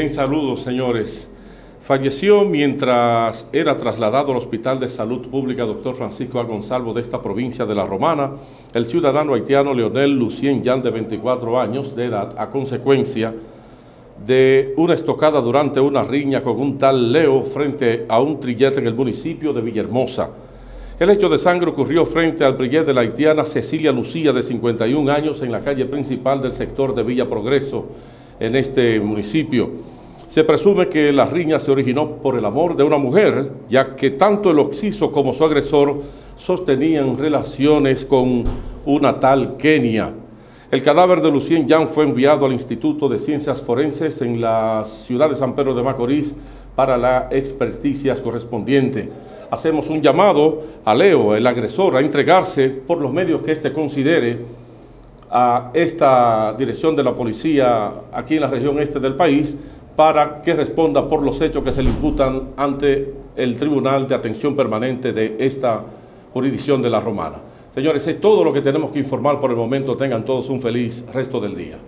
En saludos, señores. Falleció mientras era trasladado al Hospital de Salud Pública Dr. Francisco A. Gonzalo de esta provincia de La Romana, el ciudadano haitiano Leonel Lucien Jan, de 24 años de edad, a consecuencia de una estocada durante una riña con un tal Leo frente a un trillete en el municipio de Villahermosa. El hecho de sangre ocurrió frente al brillete de la haitiana Cecilia Lucía, de 51 años, en la calle principal del sector de Villa Progreso, en este municipio. Se presume que la riña se originó por el amor de una mujer, ya que tanto el occiso como su agresor sostenían relaciones con una tal Kenia. El cadáver de Lucien Yang fue enviado al Instituto de Ciencias Forenses en la ciudad de San Pedro de Macorís para la experticia correspondiente. Hacemos un llamado a Leo, el agresor, a entregarse por los medios que éste considere a esta dirección de la policía aquí en la región este del país para que responda por los hechos que se le imputan ante el Tribunal de Atención Permanente de esta jurisdicción de la Romana. Señores, es todo lo que tenemos que informar por el momento. Tengan todos un feliz resto del día.